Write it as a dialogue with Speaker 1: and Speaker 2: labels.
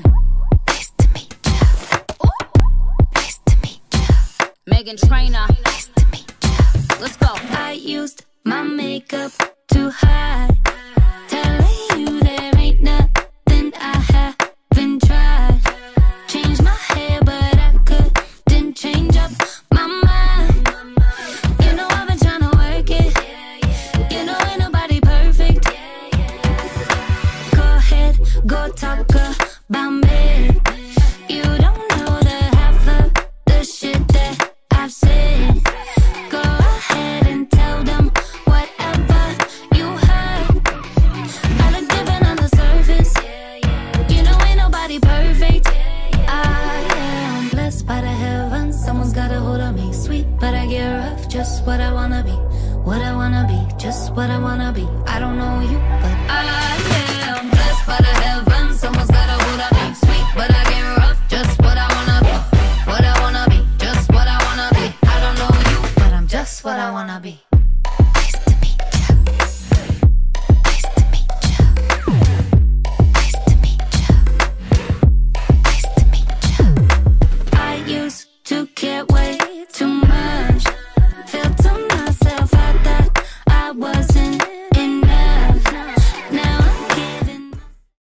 Speaker 1: Nice to meet. Nice to meet.
Speaker 2: Meghan Trainor.
Speaker 1: Nice to meet.
Speaker 2: Let's go.
Speaker 1: I used my makeup I've said. Go ahead and tell them whatever you heard. I look different on the surface. You know ain't nobody perfect. I am blessed by the heavens. Someone's got a hold on me. Sweet, but I get rough. Just what I wanna be. What I wanna be. Just what I wanna be. I don't know you, What I wanna be.